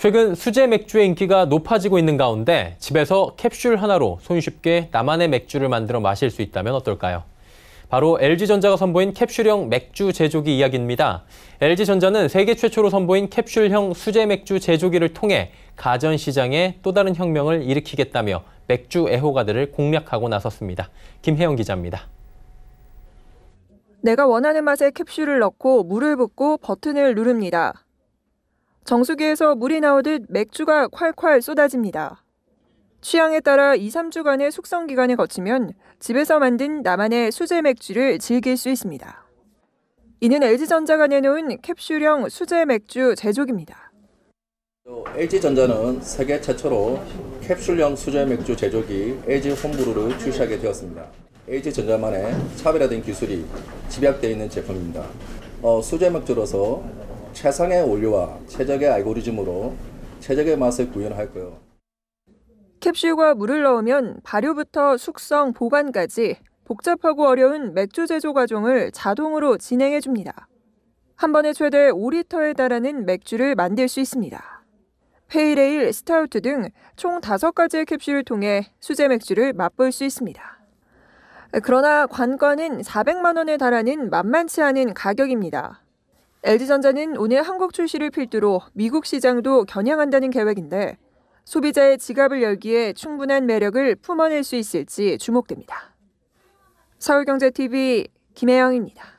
최근 수제 맥주의 인기가 높아지고 있는 가운데 집에서 캡슐 하나로 손쉽게 나만의 맥주를 만들어 마실 수 있다면 어떨까요? 바로 LG전자가 선보인 캡슐형 맥주 제조기 이야기입니다. LG전자는 세계 최초로 선보인 캡슐형 수제 맥주 제조기를 통해 가전 시장에 또 다른 혁명을 일으키겠다며 맥주 애호가들을 공략하고 나섰습니다. 김혜영 기자입니다. 내가 원하는 맛의 캡슐을 넣고 물을 붓고 버튼을 누릅니다. 정수기에서 물이 나오듯 맥주가 콸콸 쏟아집니다. 취향에 따라 2, 3주간의 숙성 기간을 거치면 집에서 만든 나만의 수제 맥주를 즐길 수 있습니다. 이는 LG전자가 내놓은 캡슐형 수제 맥주 제조기입니다. LG전자는 세계 최초로 캡슐형 수제 맥주 제조기 LG 홈브루를 출시하게 되었습니다. LG전자만의 차별화된 기술이 집약되어 있는 제품입니다. 어, 수제 맥주로서 최상의 원료와 최적의 알고리즘으로 최적의 맛을 구현할 거요 캡슐과 물을 넣으면 발효부터 숙성, 보관까지 복잡하고 어려운 맥주 제조 과정을 자동으로 진행해 줍니다. 한 번에 최대 5리터에 달하는 맥주를 만들 수 있습니다. pale ale, 스타우트 등 총 5가지의 캡슐을 통해 수제 맥주를 맛볼 수 있습니다. 그러나 관건은 400만 원에 달하는 만만치 않은 가격입니다. LG전자는 오늘 한국 출시를 필두로 미국 시장도 겨냥한다는 계획인데 소비자의 지갑을 열기에 충분한 매력을 품어낼 수 있을지 주목됩니다. 서울경제TV 김혜영입니다.